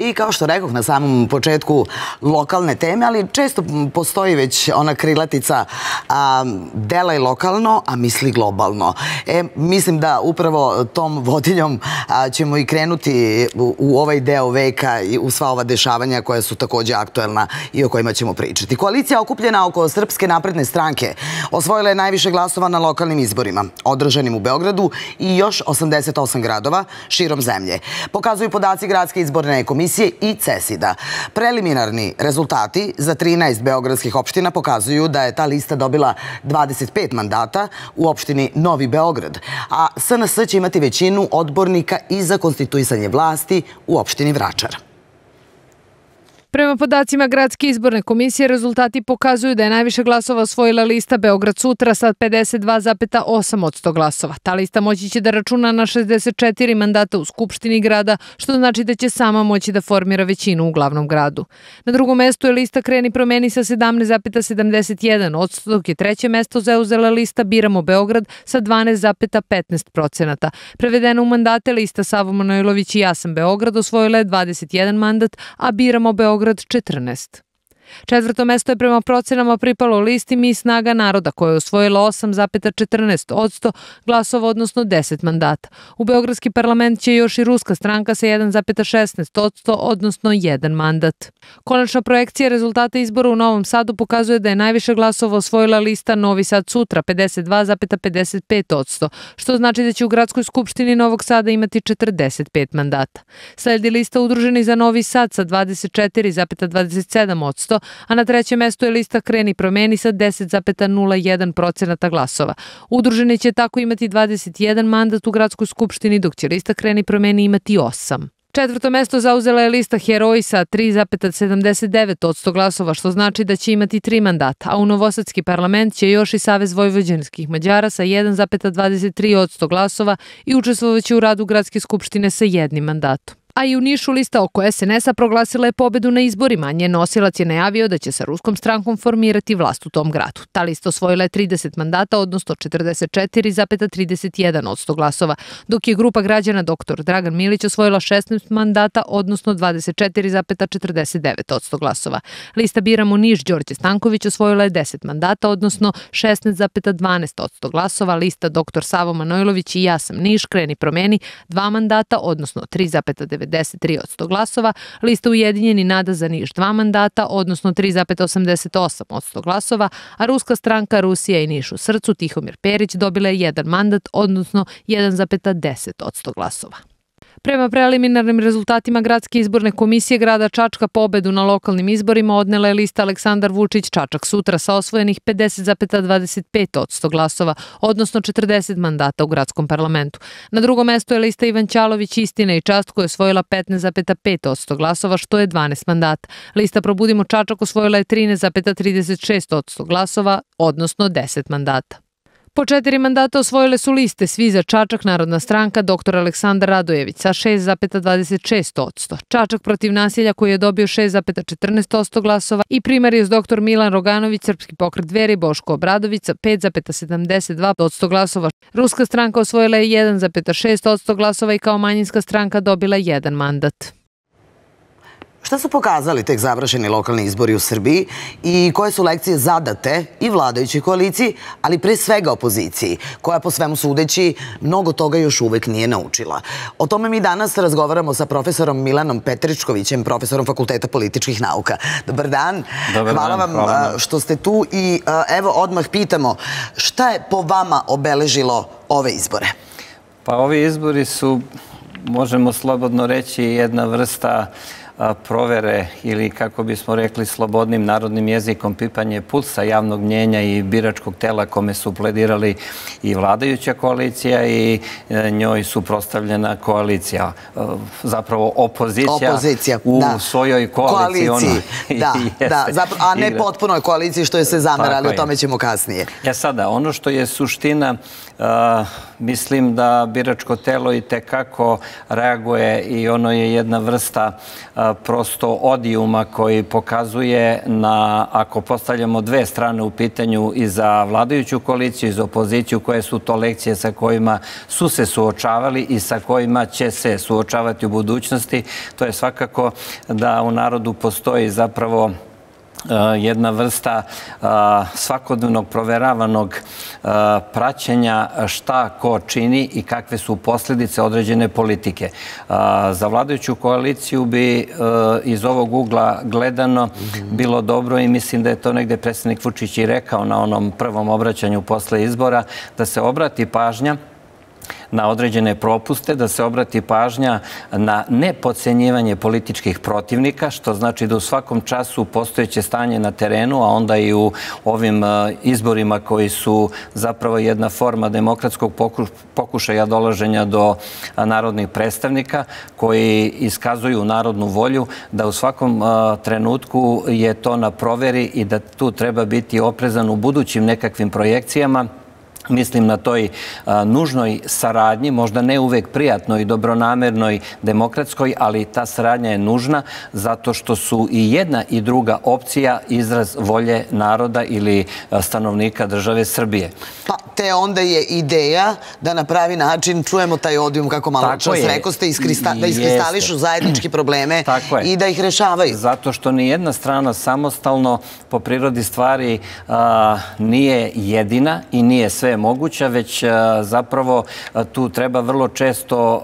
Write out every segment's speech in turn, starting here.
I kao što rekoh na samom početku lokalne teme, ali često postoji već ona krilatica a, delaj lokalno, a misli globalno. E, mislim da upravo tom vodiljom ćemo i krenuti u ovaj deo veka i u sva ova dešavanja koja su takođe aktuelna i o kojima ćemo pričati. Koalicija okupljena oko Srpske napredne stranke osvojila je najviše glasova na lokalnim izborima, održanim u Beogradu i još 88 gradova širom zemlje. Pokazuju podaci Gradske izborne komisije i CESID-a. Preliminarni rezultati za 13 beogradskih opština pokazuju da je ta lista dobila 25 mandata u opštini Novi Beograd, a SNS će imati većinu odbornika i za konstituisanje vlasti u opštini Vračar. Prema podacima Gradske izborne komisije, rezultati pokazuju da je najviše glasova osvojila lista Beograd sutra sa 52,8 od 100 glasova. Ta lista moći će da računa na 64 mandata u Skupštini grada, što znači da će sama moći da formira većinu u glavnom gradu. Na drugom mestu je lista Kreni promeni sa 17,71 od 100, dok je treće mesto zauzela lista Biramo Beograd sa 12,15 procenata. Prevedena u mandate lista Savo Manojlović i Ja sam Beograd osvojila je 21 mandat, a Biramo Beograd Beograd 14. Četvrto mesto je prema procenama pripalo listi Mi snaga naroda koja je osvojila 8,14 odsto glasova, odnosno 10 mandata. U Beogradski parlament će još i ruska stranka sa 1,16 odsto, odnosno 1 mandat. Konačna projekcija rezultata izbora u Novom Sadu pokazuje da je najviše glasova osvojila lista Novi Sad sutra 52,55 odsto, što znači da će u Gradskoj skupštini Novog Sada imati 45 mandata. Sledi lista Udruženi za Novi Sad sa 24,27 odsto, a na trećem mestu je lista Kreni promeni sa 10,01 procenata glasova. Udruženi će tako imati 21 mandat u gradskoj skupštini, dok će lista Kreni promeni imati 8. Četvrto mesto zauzela je lista Heroji sa 3,79 od 100 glasova, što znači da će imati tri mandata, a u Novosadski parlament će još i Savez vojvođanskih Mađara sa 1,23 od 100 glasova i učestvovaće u radu Gradske skupštine sa jednim mandatom a i u Nišu lista oko SNS-a proglasila je pobedu na izborima. Njen nosilac je najavio da će sa ruskom strankom formirati vlast u tom gradu. Ta lista osvojila je 30 mandata, odnosno 44,31 od 100 glasova, dok je grupa građana dr. Dragan Milić osvojila 16 mandata, odnosno 24,49 od 100 glasova. Lista Biramo Niš Đorđe Stanković osvojila je 10 mandata, odnosno 16,12 od 100 glasova. Lista dr. Savo Manojlović i Ja sam Niš kreni promeni dva mandata, odnosno 3,90 93 od 100 glasova, lista Ujedinjeni nada za Niš dva mandata, odnosno 3,88 od 100 glasova, a ruska stranka Rusija i Niš u srcu Tihomir Perić dobila je jedan mandat, odnosno 1,10 od 100 glasova. Prema preliminarnim rezultatima Gradske izborne komisije grada Čačka pobedu na lokalnim izborima odnela je lista Aleksandar Vučić Čačak sutra sa osvojenih 50,25 od 100 glasova, odnosno 40 mandata u gradskom parlamentu. Na drugom mestu je lista Ivan Ćalović Istina i Čast koja je osvojila 15,5 od 100 glasova, što je 12 mandata. Lista Probudimo Čačak osvojila je 13,36 od 100 glasova, odnosno 10 mandata. Po četiri mandata osvojile su liste Svi za Čačak, Narodna stranka, dr. Aleksandar Radojević sa 6,26%, Čačak protiv nasilja koji je dobio 6,14% glasova i primarijus dr. Milan Roganović, Srpski pokret dveri, Boško Obradović sa 5,72% glasova. Ruska stranka osvojila je 1,6% glasova i kao manjinska stranka dobila jedan mandat. Šta su pokazali tek završeni lokalni izbori u Srbiji i koje su lekcije zadate i vladajućoj koaliciji, ali pre svega opoziciji, koja po svemu sudeći mnogo toga još uvek nije naučila? O tome mi danas razgovaramo sa profesorom Milanom Petričkovićem, profesorom Fakulteta političkih nauka. Dobar dan. Dobar hvala dan, vam hvala što ste tu i evo odmah pitamo šta je po vama obeležilo ove izbore? Pa ovi izbori su, možemo slobodno reći, jedna vrsta uh, provere ili kako bismo rekli slobodnim narodnim jezikom pipanje pulsa javnog mnjenja i biračkog tela kome su pledirali i vladajuća koalicija i e, njoj su prostavljena koalicija. E, zapravo opozicija, opozicija u da. svojoj koaliciji. Koaliciji, da, da zapravo, a ne potpunoj koaliciji što je se zamerali, o tome ćemo kasnije. Ja e sada, ono što je suština, uh, mislim da biračko telo i tekako reaguje i ono je jedna vrsta uh, prosto odijuma koji pokazuje na, ako postavljamo dve strane u pitanju i za vladajuću koaliciju i za opoziciju, koje su to lekcije sa kojima su se suočavali i sa kojima će se suočavati u budućnosti, to je svakako da u narodu postoji zapravo jedna vrsta svakodnevnog proveravanog praćenja šta ko čini i kakve su posljedice određene politike. Za vladajuću koaliciju bi iz ovog ugla gledano bilo dobro i mislim da je to negde predsjednik Vučić i rekao na onom prvom obraćanju posle izbora, da se obrati pažnja na određene propuste, da se obrati pažnja na nepocenjivanje političkih protivnika, što znači da u svakom času postojeće stanje na terenu, a onda i u ovim e, izborima koji su zapravo jedna forma demokratskog pokušaja dolaženja do narodnih predstavnika, koji iskazuju narodnu volju, da u svakom e, trenutku je to na proveri i da tu treba biti oprezan u budućim nekakvim projekcijama, mislim na toj nužnoj saradnji, možda ne uvek prijatnoj, dobronamernoj, demokratskoj, ali ta saradnja je nužna zato što su i jedna i druga opcija izraz volje naroda ili stanovnika države Srbije. Pa te onda je ideja da na pravi način čujemo taj odijum, kako malo čas rekao ste, da iskristališu zajednički probleme i da ih rešavaju. Zato što ni jedna strana samostalno po prirodi stvari nije jedina i nije sve moguća, već zapravo tu treba vrlo često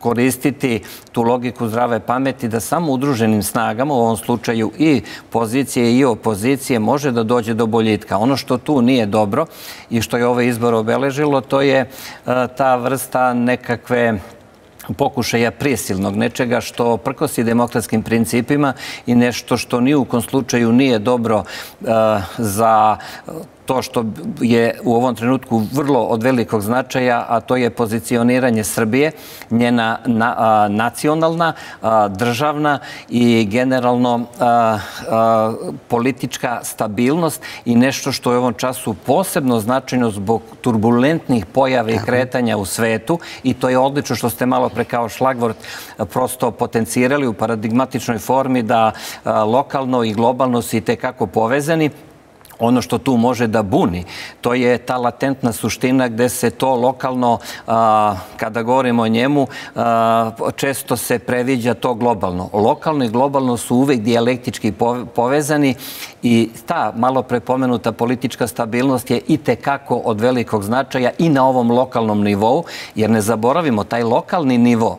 koristiti tu logiku zdrave pameti da samo udruženim snagama, u ovom slučaju i pozicije i opozicije, može da dođe do boljitka. Ono što tu nije dobro i što je ovaj izbor obeležilo, to je ta vrsta nekakve pokušaja prisilnog, nečega što prkosi demokratskim principima i nešto što ni u kom slučaju nije dobro za to što je u ovom trenutku vrlo od velikog značaja, a to je pozicioniranje Srbije, njena nacionalna, državna i generalno politička stabilnost i nešto što je u ovom času posebno značajno zbog turbulentnih pojava i kretanja u svetu i to je odlično što ste malo pre kao šlagvort prosto potencirali u paradigmatičnoj formi da lokalno i globalno su i tekako povezani ono što tu može da buni, to je ta latentna suština gde se to lokalno, kada govorimo o njemu, često se previđa to globalno. Lokalno i globalno su uvek dijalektički povezani i ta malo prepomenuta politička stabilnost je i tekako od velikog značaja i na ovom lokalnom nivou, jer ne zaboravimo taj lokalni nivo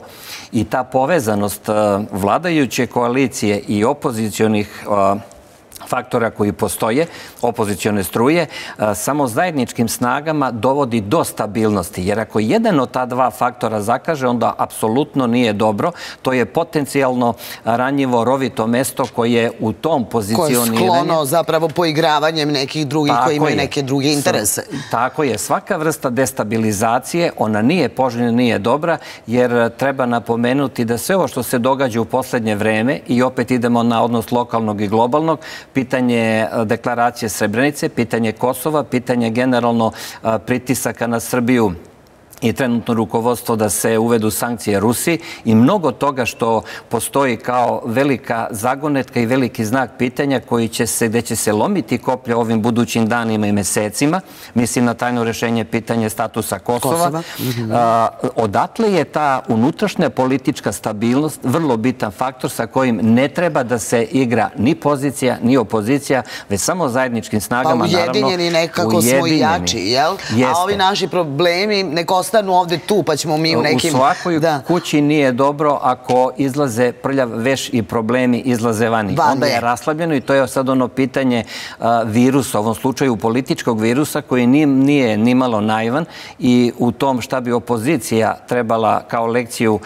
i ta povezanost vladajuće koalicije i opozicionih faktora koji postoje, opozicione struje, samo zajedničkim snagama dovodi do stabilnosti. Jer ako jedan od ta dva faktora zakaže, onda apsolutno nije dobro. To je potencijalno ranjivo rovito mesto koje u tom pozicioniranju... Koje je sklono zapravo poigravanjem nekih drugih koji imaju neke druge interese. Tako je. Svaka vrsta destabilizacije, ona nije poželjna, nije dobra, jer treba napomenuti da sve ovo što se događa u poslednje vreme i opet idemo na odnos lokalnog i globalnog, pitanje e, deklaracije Srebrenice, pitanje Kosova, pitanje generalno e, pritisaka na Srbiju i trenutno rukovodstvo da se uvedu sankcije Rusiji i mnogo toga što postoji kao velika zagonetka i veliki znak pitanja koji će se, gde će se lomiti koplja ovim budućim danima i mesecima. Mislim na tajno rešenje pitanje statusa Kosova. Mhm. odatle je ta unutrašnja politička stabilnost vrlo bitan faktor sa kojim ne treba da se igra ni pozicija, ni opozicija, već samo zajedničkim snagama. Pa ujedinjeni nekako smo i jači, jel? A ovi naši problemi neko ostanu ovde tu, pa ćemo mi u nekim... U svakoj kući nije dobro ako izlaze prljav veš i problemi izlaze vani. Onda je raslabljeno i to je sad ono pitanje virusa, u ovom slučaju političkog virusa koji nije nimalo naivan i u tom šta bi opozicija trebala kao lekciju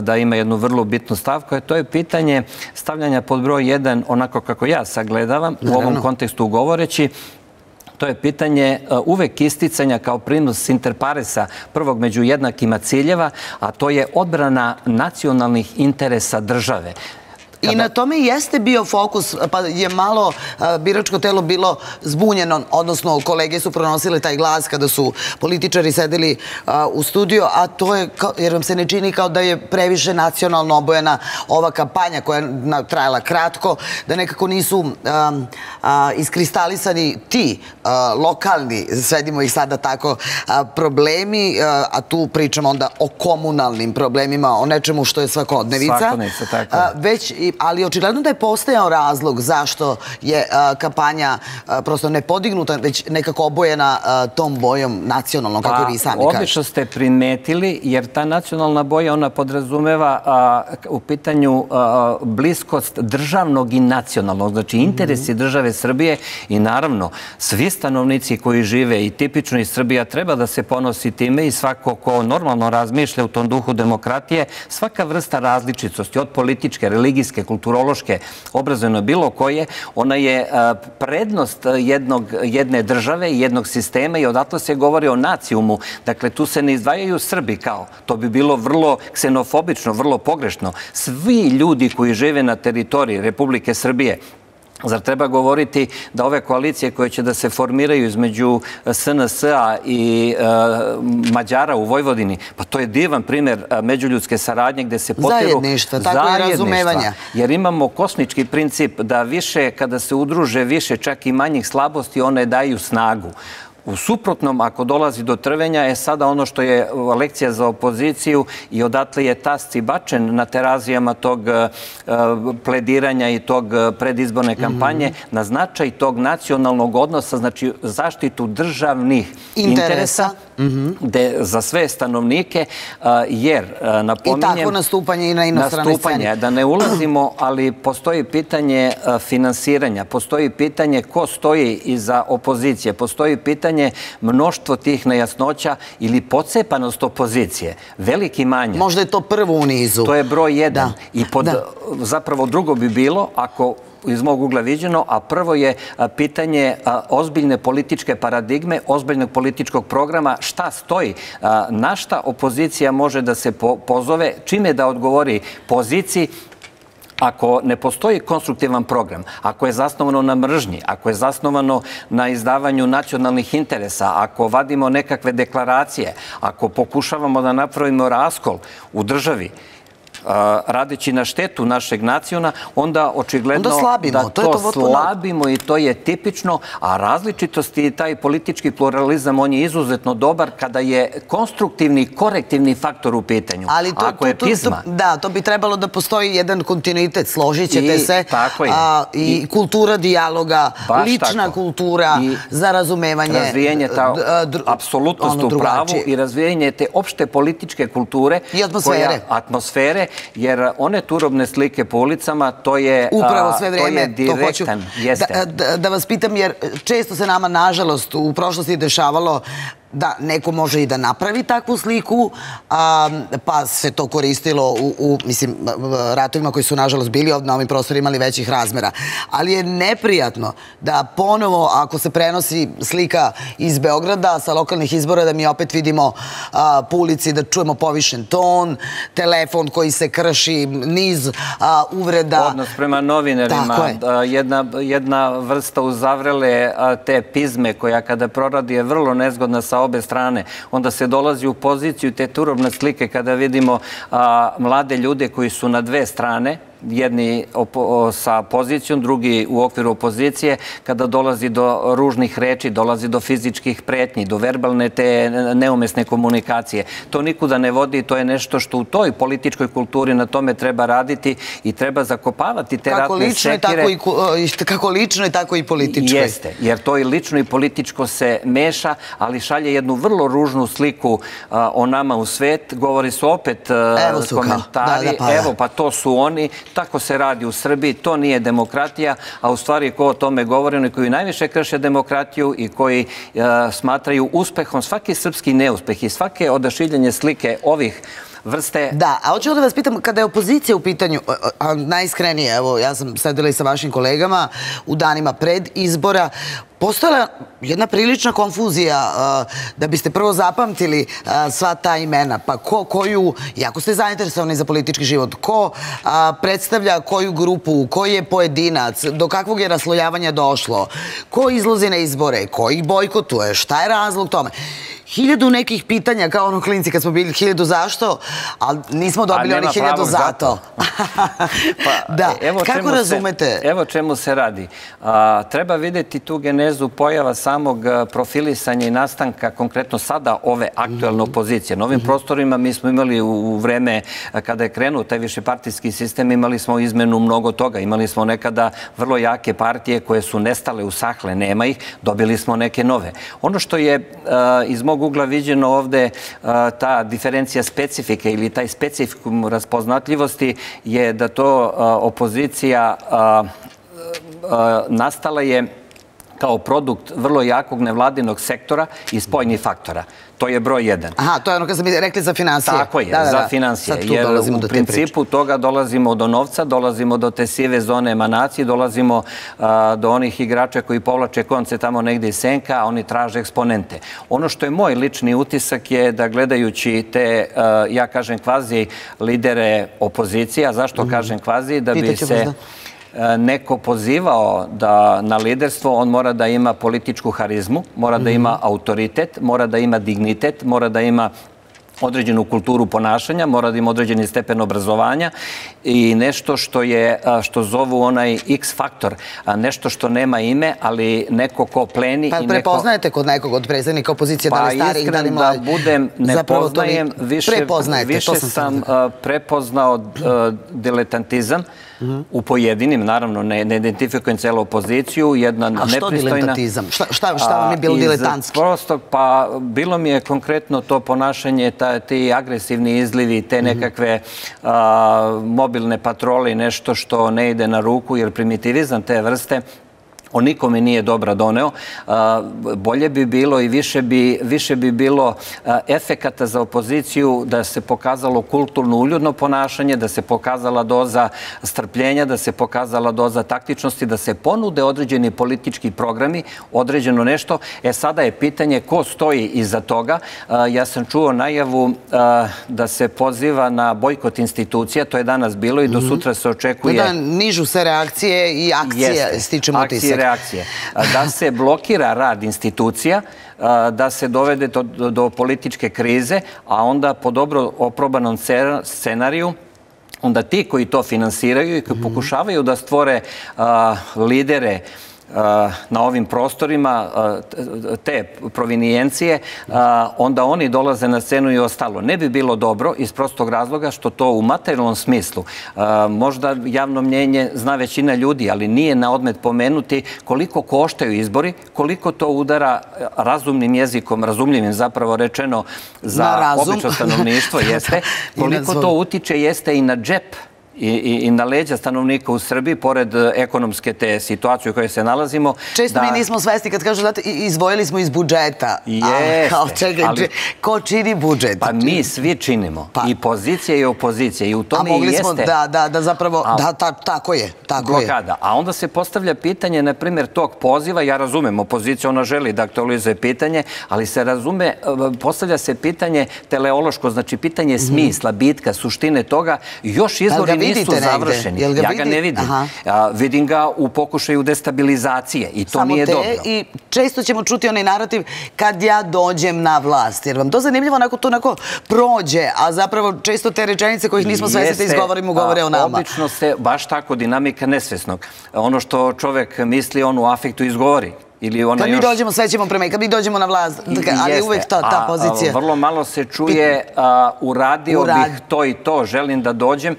da ima jednu vrlo bitnu stavku, to je pitanje stavljanja pod broj 1 onako kako ja sagledavam u ovom kontekstu govoreći, To je pitanje e, uvek isticanja kao prinos interparesa prvog među jednakima ciljeva, a to je odbrana nacionalnih interesa države I na tome jeste bio fokus, pa je malo biračko telo bilo zbunjeno, odnosno kolege su pronosile taj glas kada su političari sedeli u studiju, a to je, jer vam se ne čini kao da je previše nacionalno obojena ova kampanja koja je trajala kratko, da nekako nisu iskristalisani ti lokalni, svedimo ih sada tako, problemi, a tu pričamo onda o komunalnim problemima, o nečemu što je svakodnevica. Svakodnevica, tako. Već, ali očigledno da je postojao razlog zašto je kampanja prosto ne podignuta, već nekako obojena tom bojom nacionalnom, kako pa, vi sami kažete. Odlično ste primetili, jer ta nacionalna boja, ona podrazumeva u pitanju bliskost državnog i nacionalnog, znači interesi države Srbije i naravno svi stanovnici koji žive i tipično i Srbija treba da se ponosi time i svako ko normalno razmišlja u tom duhu demokratije, svaka vrsta različitosti od političke, religijske, kulturološke, obrazovno bilo koje, ona je prednost jednog, jedne države i jednog sistema i odatle se govori o nacijumu. Dakle, tu se ne izdvajaju Srbi kao. To bi bilo vrlo ksenofobično, vrlo pogrešno. Svi ljudi koji žive na teritoriji Republike Srbije, Zar treba govoriti da ove koalicije koje će da se formiraju između SNS-a i e, Mađara u Vojvodini, pa to je divan primjer e, međuljudske saradnje gde se potiru zajedništva, tako i razumevanja. Jer imamo kosmički princip da više, kada se udruže više čak i manjih slabosti, one daju snagu. U suprotnom, ako dolazi do trvenja, je sada ono što je lekcija za opoziciju i odatle je tasci bačen na terazijama tog e, plediranja i tog e, predizborne kampanje mhm. na značaj tog nacionalnog odnosa, znači zaštitu državnih interesa, mhm. za sve stanovnike, jer napominjem... I tako nastupanje i na inostrane sceni. Da ne ulazimo, ali postoji pitanje finansiranja, postoji pitanje ko stoji iza opozicije, postoji pitanje mnoštvo tih nejasnoća ili pocepanost opozicije. Veliki manje. Možda je to prvo u nizu. To je broj jedan. I pod, zapravo drugo bi bilo, ako iz mog ugla viđeno, a prvo je pitanje ozbiljne političke paradigme, ozbiljnog političkog programa, šta stoji, na šta opozicija može da se pozove, čime da odgovori poziciji, ako ne postoji konstruktivan program, ako je zasnovano na mržnji, ako je zasnovano na izdavanju nacionalnih interesa, ako vadimo nekakve deklaracije, ako pokušavamo da napravimo raskol u državi, radeći na štetu našeg naciona, onda očigledno da to slabimo i to je tipično, a različitosti i taj politički pluralizam, on je izuzetno dobar kada je konstruktivni, korektivni faktor u pitanju. Ali Ako je pizma... Da, to bi trebalo da postoji jedan kontinuitet, složit ćete se. Tako je. I kultura dijaloga, lična kultura za razumevanje. Razvijenje, apsolutno ste u pravu, i razvijenje te opšte političke kulture. I atmosfere. Atmosfere jer one turobne slike po ulicama, to je Upravo sve vreme, direktan. Da vas pitam, jer često se nama, nažalost, u prošlosti dešavalo da neko može i da napravi takvu sliku, pa se to koristilo u, mislim, ratovima koji su nažalost bili na ovim prostorima imali većih razmera. Ali je neprijatno da ponovo, ako se prenosi slika iz Beograda sa lokalnih izbora, da mi opet vidimo po ulici da čujemo povišen ton, telefon koji se krši, niz uvreda. Odnos prema novinarima, jedna, jedna vrsta uzavrele te pizme koja kada proradi je vrlo nezgodna sa obe strane. Onda se dolazi u poziciju te turobne slike kada vidimo mlade ljude koji su na dve strane, jedni sa pozicijom, drugi u okviru opozicije, kada dolazi do ružnih reči, dolazi do fizičkih pretnji, do verbalne te neumesne komunikacije. To nikuda ne vodi, to je nešto što u toj političkoj kulturi na tome treba raditi i treba zakopavati te ratne sekire. Kako lično i tako i političko. Jeste, jer to i lično i političko se meša, ali šalje jednu vrlo ružnu sliku o nama u svet. Govori su opet komentari. Evo, pa to su oni tako se radi u Srbiji, to nije demokratija, a u stvari ko o tome govori, oni koji najviše krše demokratiju i koji e, smatraju uspehom svaki srpski neuspeh i svake odašiljanje slike ovih vrste... Da, a hoću da vas pitam, kada je opozicija u pitanju, a, najiskrenije, evo, ja sam sedela i sa vašim kolegama u danima pred izbora, postojala jedna prilična konfuzija da biste prvo zapamtili sva ta imena. Pa ko koju, jako ste zainteresovani za politički život, ko predstavlja koju grupu, koji je pojedinac, do kakvog je raslojavanja došlo, ko izlazi na izbore, ko ih bojkotuje, šta je razlog tome hiljadu nekih pitanja, kao ono klinci kad smo bili hiljadu zašto, ali nismo dobili oni hiljadu zato. pa, da, evo kako razumete? Se, evo čemu se radi. A, treba videti tu genezu pojava samog profilisanja i nastanka konkretno sada ove aktualne mhm. opozicije. Na ovim mm -hmm. prostorima mi smo imali u, u vreme kada je krenuo taj višepartijski sistem, imali smo izmenu mnogo toga. Imali smo nekada vrlo jake partije koje su nestale u sahle, nema ih, dobili smo neke nove. Ono što je a, iz mog ugla viđeno ovde ta diferencija specifike ili taj specifikum raspoznatljivosti je da to opozicija nastala je kao produkt vrlo jakog nevladinog sektora i spojnih faktora. To je broj jedan. Aha, to je ono kad mi rekli za financije. Tako je, da, da, za da. financije. Jer u principu toga dolazimo do novca, dolazimo do te sive zone emanacije, dolazimo a, do onih igrača koji povlače konce tamo negde iz senka, a oni traže eksponente. Ono što je moj lični utisak je da gledajući te, a, ja kažem kvazi lidere opozicije, a zašto mm -hmm. kažem kvazi? Da bi se... Možda neko pozivao da na liderstvo on mora da ima političku harizmu, mora da ima mhm. autoritet, mora da ima dignitet, mora da ima određenu kulturu ponašanja, mora da ima određeni stepen obrazovanja i nešto što je, što zovu onaj X faktor, nešto što nema ime, ali neko ko pleni pa, i neko... prepoznajete kod nekog od predsednika opozicije, pa, da li starih, da li mlađi? Da budem, ne Zapravo poznajem, više, više sam, sam prepoznao diletantizam, u pojedinim, naravno, ne, ne identifikujem celu opoziciju, jedna A što nepristojna... diletantizam? Šta, šta, šta vam je bilo diletantski? Prostog, pa bilo mi je konkretno to ponašanje, ta, ti agresivni izlivi, te mhm. nekakve a, mobilne patrole, nešto što ne ide na ruku, jer primitivizam te vrste on nikome nije dobra doneo. Bolje bi bilo i više bi, više bi bilo efekata za opoziciju da se pokazalo kulturno uljudno ponašanje, da se pokazala doza strpljenja, da se pokazala doza taktičnosti, da se ponude određeni politički programi, određeno nešto. E sada je pitanje ko stoji iza toga. Ja sam čuo najavu da se poziva na bojkot institucija, to je danas bilo i do mhm. sutra se očekuje... Da, nižu se reakcije i akcije, stičemo utisak reakcije. Da se blokira rad institucija, da se dovede do, do političke krize, a onda po dobro oprobanom scenariju onda ti koji to finansiraju i koji mhm. pokušavaju da stvore lidere na ovim prostorima te provinijencije, onda oni dolaze na scenu i ostalo. Ne bi bilo dobro iz prostog razloga što to u materijalnom smislu možda javno mnjenje zna većina ljudi, ali nije na odmet pomenuti koliko koštaju izbori, koliko to udara razumnim jezikom, razumljivim zapravo rečeno za obično stanovništvo jeste, koliko to utiče jeste i na džep i, i, i na leđa stanovnika u Srbiji, pored e, ekonomske te situacije u kojoj se nalazimo. Često da... mi nismo svesti kad kažu, znate, izvojili smo iz budžeta. Jeste. kao, čekaj, ali... ko čini budžet? Pa mi svi činimo. Pa... I pozicija i opozicija. I u tome i jeste... A mogli smo da, da, da zapravo, A... da, ta, tako je. Tako blokada. Je. A onda se postavlja pitanje, na primjer, tog poziva. Ja razumem, opozicija, ona želi da aktualizuje pitanje, ali se razume, postavlja se pitanje teleološko, znači pitanje mhm. smisla, bitka, suštine toga. Još izbori nisu završeni. Ja ga ne vidim. Vidim ga u pokušaju destabilizacije i to nije dobro. I često ćemo čuti onaj narativ kad ja dođem na vlast. Jer vam to zanimljivo, onako to onako prođe, a zapravo često te rečenice kojih nismo svesni da izgovorimo, govore o nama. Obično se baš tako dinamika nesvesnog. Ono što čovek misli, on u afektu izgovori. Ili ona kad mi dođemo, sve ćemo prema kad mi dođemo na vlast, ali uvek ta, ta pozicija. vrlo malo se čuje, uradio bih to i to, želim da dođem,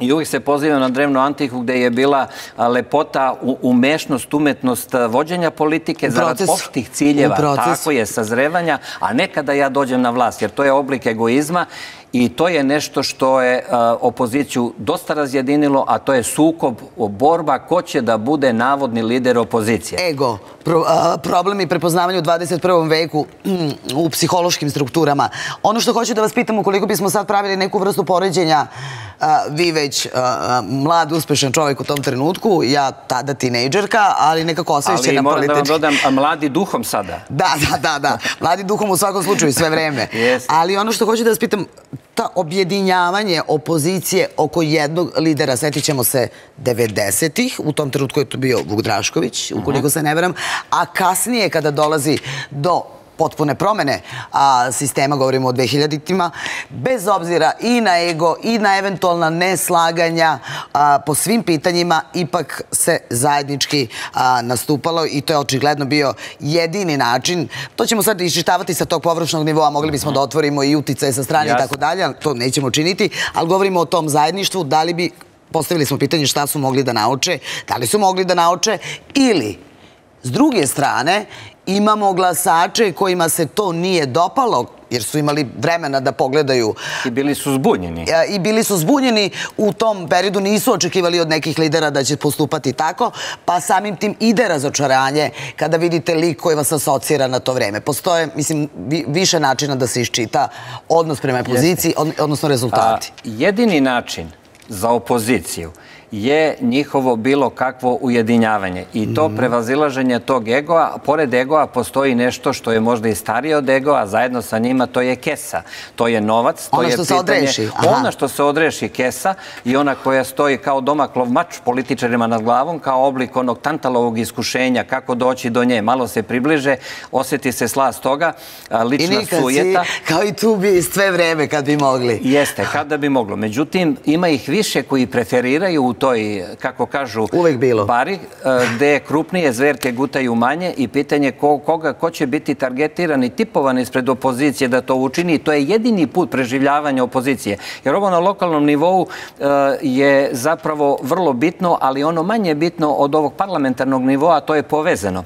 I uvijek se pozivam na drevnu antiku gde je bila lepota, umešnost, umetnost vođenja politike zarad opštih ciljeva. Tako je, sazrevanja, a ne kada ja dođem na vlast, jer to je oblik egoizma i to je nešto što je opoziciju dosta razjedinilo, a to je sukob, borba ko će da bude navodni lider opozicije. Ego, pro, a, problem i prepoznavanje u 21. veku u psihološkim strukturama. Ono što hoću da vas pitam, ukoliko bismo sad pravili neku vrstu poređenja, vi već mlad, uspešan čovjek u tom trenutku, ja tada tinejdžerka, ali nekako osvećena politički. Ali moram da vam dodam, mladi duhom sada. Da, da, da, da. Mladi duhom u svakom slučaju, sve vreme. yes. Ali ono što hoću da vas pitam, ta objedinjavanje opozicije oko jednog lidera, setit ćemo se 90-ih, u tom trenutku je to bio Vuk Drašković, ukoliko se ne veram, a kasnije kada dolazi do potpune promene a, sistema, govorimo o 2000-tima, bez obzira i na ego i na eventualna neslaganja a, po svim pitanjima, ipak se zajednički a, nastupalo i to je očigledno bio jedini način. To ćemo sad iščitavati sa tog površnog nivoa, mogli bismo da otvorimo i uticaje sa strane i tako dalje, to nećemo činiti, ali govorimo o tom zajedništvu, da li bi postavili smo pitanje šta su mogli da nauče, da li su mogli da nauče ili S druge strane, imamo glasače kojima se to nije dopalo, jer su imali vremena da pogledaju. I bili su zbunjeni. I bili su zbunjeni. U tom periodu nisu očekivali od nekih lidera da će postupati tako, pa samim tim ide razočaranje kada vidite lik koji vas asocira na to vreme. Postoje, mislim, više načina da se iščita odnos prema poziciji, odnosno rezultati. jedini način za opoziciju je njihovo bilo kakvo ujedinjavanje. I to mhm. prevazilaženje tog egoa, pored egoa postoji nešto što je možda i starije od egoa, zajedno sa njima to je kesa. To je novac, to ono je što pitanje... se odreši. Ona što se odreši kesa i ona koja stoji kao domaklov mač političarima nad glavom, kao oblik onog tantalovog iskušenja, kako doći do nje. Malo se približe, osjeti se slast toga, lična sujeta. Si, kao i tu bi sve vreme kad bi mogli. Jeste, kada bi moglo. Međutim, ima ih više koji preferiraju u toj, kako kažu, Uvijek bilo. bari, e, gde krupnije zverke gutaju manje i pitanje ko, koga, ko će biti targetiran i tipovan ispred opozicije da to učini. To je jedini put preživljavanja opozicije. Jer ovo na lokalnom nivou e, je zapravo vrlo bitno, ali ono manje bitno od ovog parlamentarnog nivoa, to je povezano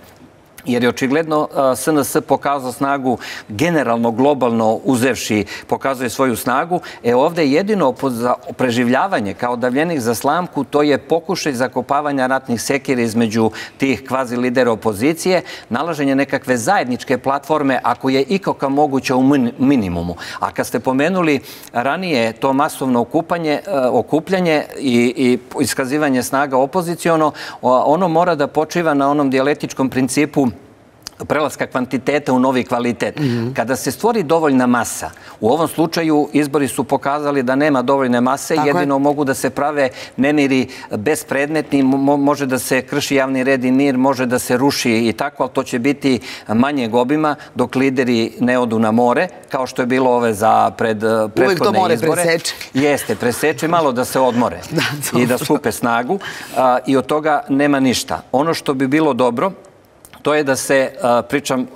jer je očigledno SNS pokazao snagu generalno, globalno uzevši, pokazuje svoju snagu. E ovde jedino za preživljavanje kao davljenih za slamku, to je pokušaj zakopavanja ratnih sekira između tih kvazi lidera opozicije, nalaženje nekakve zajedničke platforme, ako je ikako moguće u minimumu. A kad ste pomenuli ranije to masovno okupanje, e, okupljanje i, i iskazivanje snaga opozicijono, ono mora da počiva na onom dijaletičkom principu prelaska kvantiteta u novi kvalitet. Mhm. Kada se stvori dovoljna masa, u ovom slučaju izbori su pokazali da nema dovoljne mase, jedino mogu da se prave nemiri bespredmetni, može da se krši javni red i mir, može da se ruši i tako, ali to će biti manje gobima dok lideri ne odu na more, kao što je bilo ove za pred, prethodne Uvijek to more izbore. preseče. Jeste, preseče malo da se odmore i da skupe snagu i od toga nema ništa. Ono što bi bilo dobro, to je da se, pričam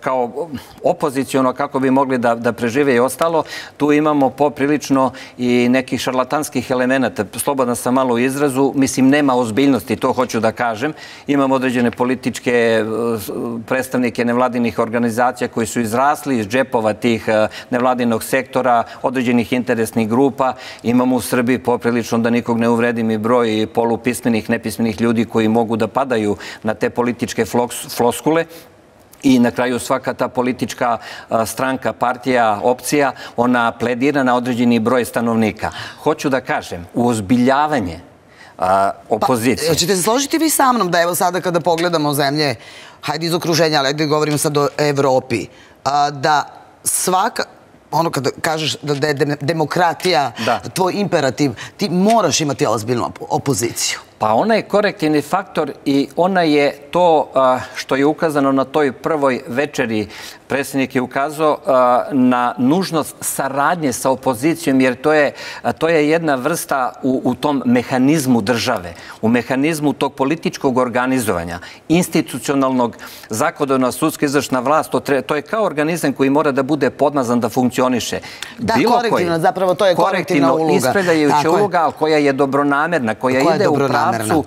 kao opozicijono kako bi mogli da, da prežive i ostalo, tu imamo poprilično i nekih šarlatanskih elemenata. Slobodno sam malo u izrazu, mislim nema ozbiljnosti, to hoću da kažem. Imamo određene političke predstavnike nevladinih organizacija koji su izrasli iz džepova tih nevladinog sektora, određenih interesnih grupa. Imamo u Srbiji poprilično da nikog ne uvredim i broj polupismenih, nepismenih ljudi koji mogu da padaju na te političke floskule i na kraju svaka ta politička stranka, partija, opcija, ona pledira na određeni broj stanovnika. Hoću da kažem, uozbiljavanje opozicije. Pa, hoćete se složiti vi sa mnom da evo sada kada pogledamo zemlje, hajde iz okruženja, ali da govorimo sad o Evropi, da svaka, ono kada kažeš da je demokratija tvoj imperativ, ti moraš imati ozbiljnu opoziciju. Pa ona je korektivni faktor i ona je to što je ukazano na toj prvoj večeri. Predsjednik je ukazao na nužnost saradnje sa opozicijom, jer to je, to je jedna vrsta u, u tom mehanizmu države, u mehanizmu tog političkog organizovanja, institucionalnog zakodovna sudska izvršna vlast. To, tre, to je kao organizam koji mora da bude podmazan da funkcioniše. Da, Bilo korektivno, koji, zapravo to je korektivna uloga. Ispredajuća uloga, ali koja je dobronamerna, koja, koja ide u pravu pravcu,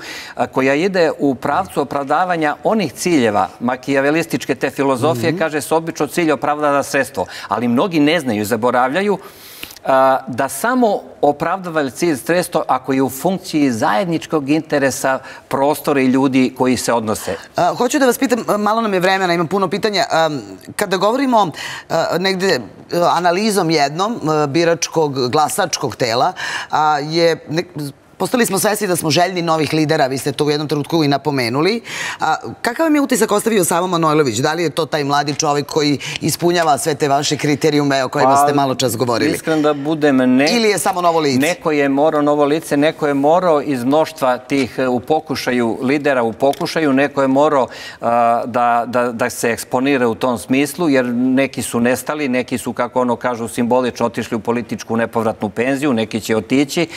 koja ide u pravcu opravdavanja onih ciljeva makijavelističke te filozofije, mhm. kaže se obično cilj opravdava sredstvo. Ali mnogi ne znaju, zaboravljaju da samo opravdava cilj stresto ako je u funkciji zajedničkog interesa prostora i ljudi koji se odnose. Hoću da vas pitam, malo nam je vremena, imam puno pitanja. Kada govorimo negde analizom jednom biračkog, glasačkog tela, je Postali smo svesni da smo željni novih lidera, vi ste to u jednom trenutku i napomenuli. A, kakav vam je utisak ostavio Savo Manojlović? Da li je to taj mladi čovjek koji ispunjava sve te vaše kriterijume o kojima ste pa, malo čas govorili? Iskren da budem ne... Ili je samo novo lice? Neko je morao novo lice, neko je morao iz mnoštva tih u pokušaju lidera u pokušaju, neko je morao da, da, da se eksponira u tom smislu, jer neki su nestali, neki su, kako ono kažu, simbolično otišli u političku nepovratnu penziju, neki će otići,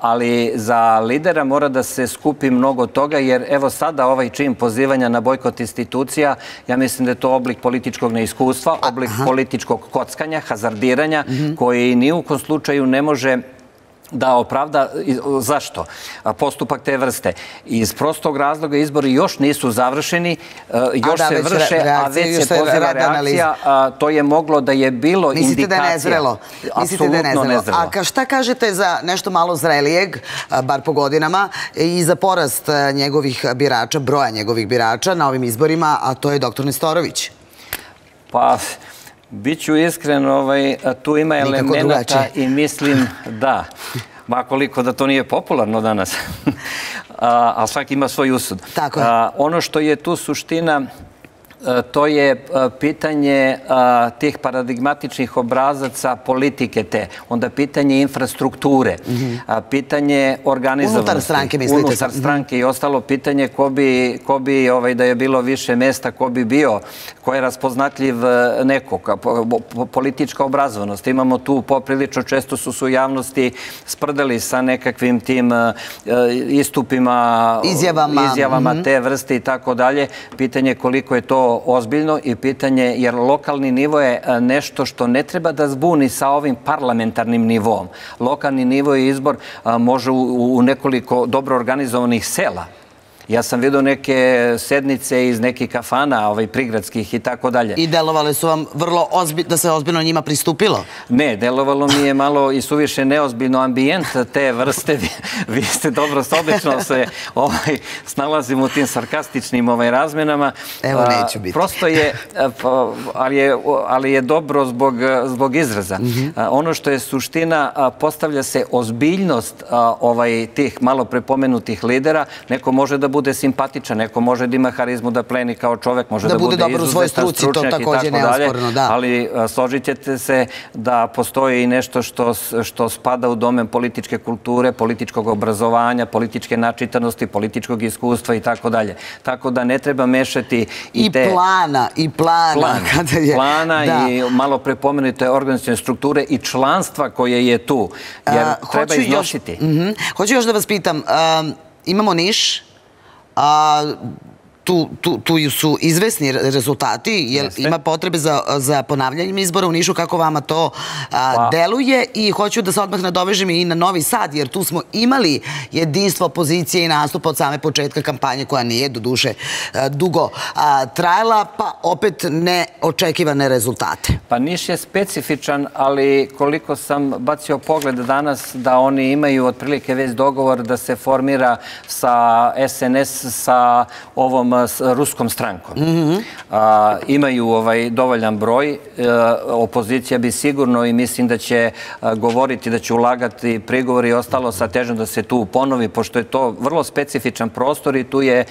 ali za lidera mora da se skupi mnogo toga, jer evo sada ovaj čin pozivanja na bojkot institucija, ja mislim da je to oblik političkog neiskustva, oblik političkog kockanja, hazardiranja, koji ni u kom slučaju ne može da opravda zašto postupak te vrste. Iz prostog razloga izbori još nisu završeni, e, još se vrše, a već se poziva reakcija. To je moglo da je bilo indikacija. Mislite da je nezrelo? Mislite da je nezrelo. A šta kažete za nešto malo zrelijeg, bar po godinama, i za porast njegovih birača, broja njegovih birača na ovim izborima, a to je doktor Nestorović? Pa... Biću iskren, ovaj, tu ima elemenata i mislim da. Ma koliko da to nije popularno danas. a, ali svaki ima svoj usud. Tako je. ono što je tu suština to je e, pitanje e, tih paradigmatičnih obrazaca politike te, onda pitanje infrastrukture, mhm. pitanje organizovanosti. Unutar stranke, mislite? Unutar stranke i ostalo pitanje ko bi, ko bi ovaj, da je bilo više mesta, ko bi bio, ko je raspoznatljiv neko, politička obrazovanost. Imamo tu poprilično, često su su javnosti sprdali sa nekakvim tim istupima, izjavama, izjavama mhm. te vrste i tako dalje. Pitanje koliko je to ozbiljno i pitanje, jer lokalni nivo je e, nešto što ne treba da zbuni sa ovim parlamentarnim nivom. Lokalni nivo je izbor može u nekoliko dobro organizovanih sela Ja sam vidio neke sednice iz nekih kafana, ovaj, prigradskih i tako dalje. I delovale su vam vrlo ozbiljno, da se ozbiljno njima pristupilo? Ne, delovalo mi je malo i suviše neozbiljno ambijent te vrste. Vi, vi ste dobro sobično se ovaj, snalazimo u tim sarkastičnim ovaj, razmenama. Evo, neću biti. Prosto je, ali je, ali je dobro zbog, zbog izraza. Mm -hmm. Ono što je suština, postavlja se ozbiljnost ovaj, tih malo prepomenutih lidera. Neko može da bude bude simpatičan, neko može da ima harizmu da pleni kao čovek, može da, bude, da bude izuzetan stručnjak i tako dalje, da. ali složit ćete se da postoji i nešto što, što spada u domen političke kulture, političkog obrazovanja, političke načitanosti, političkog iskustva i tako dalje. Tako da ne treba mešati i, I te... plana, i plana. Plana, kada je, plana da. i malo prepomenute organizacijne strukture i članstva koje je tu. Jer uh, treba iznositi. Još, mm -hmm. Hoću još da vas pitam, um, imamo Niš, a, tu, tu, tu su izvesni rezultati, jer ima potrebe za, za ponavljanjem izbora u Nišu, kako vama to a, pa. deluje i hoću da se odmah nadovežem i na Novi Sad, jer tu smo imali jedinstvo opozicije i nastupa od same početka kampanje, koja nije do duše a, dugo a, trajala, pa opet neočekivane rezultate. Pa Niš je specifičan, ali koliko sam bacio pogled danas da oni imaju otprilike već dogovor da se formira sa SNS, sa ovom s ruskom strankom. Imaju ovaj dovoljan broj. E, opozicija bi sigurno i mislim da će govoriti, da će ulagati prigovor i ostalo sa težom da se tu ponovi, pošto je to vrlo specifičan prostor i tu je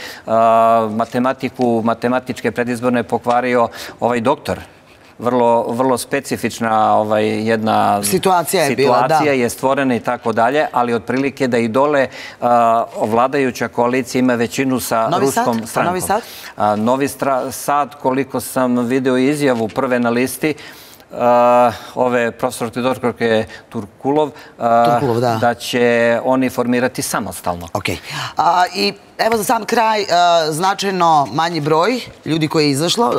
matematiku, matematičke predizborne pokvario ovaj doktor vrlo, vrlo specifična ovaj, jedna situacija je, situacija bila, je stvorena i tako dalje, ali otprilike da i dole uh, vladajuća koalicija ima većinu sa Novi ruskom sad? strankom. Novi Sad? Uh, Novi Sad, koliko sam video izjavu prve na listi, Uh, ove profesorke doktorke Turkulov, uh, Turkulov da. da će oni formirati samostalno. Ok. A, I evo za sam kraj, uh, značajno manji broj ljudi koji je izašlo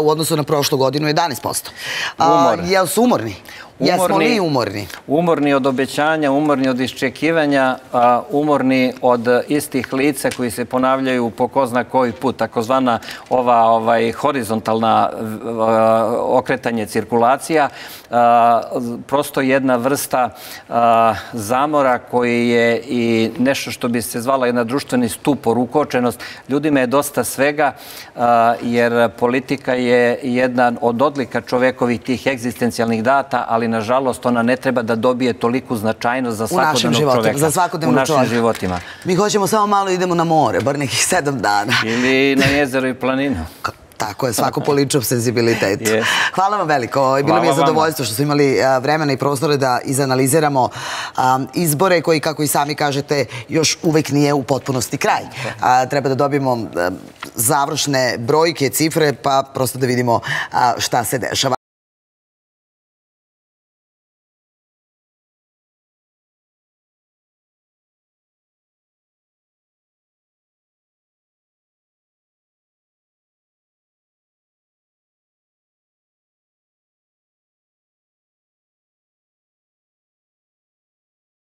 u odnosu na prošlu godinu, 11%. Umor. Jel su umorni? Jesmo li umorni? Umorni od obećanja, umorni od iščekivanja, umorni od istih lica koji se ponavljaju po ko zna koji put, takozvana ova ovaj, horizontalna okretanje cirkulacija, prosto jedna vrsta zamora koji je i nešto što bi se zvala jedna društveni stupor, ukočenost. Ljudima je dosta svega, jer politika je jedan od odlika čovekovih tih egzistencijalnih data, ali nažalost ona ne treba da dobije toliku značajnost za svakodnevnog čoveka. Za svakodnevnog čoveka. U našim životima. Mi hoćemo samo malo idemo na more, bar nekih sedam dana. Ili na jezero i planinu. Tako je, svako po ličnom senzibilitetu. Hvala vam veliko. Bilo mi je zadovoljstvo što smo imali vremena i prostore da izanaliziramo izbore koji, kako i sami kažete, još uvek nije u potpunosti kraj. Treba da dobijemo završne brojke, cifre, pa prosto da vidimo šta se dešava.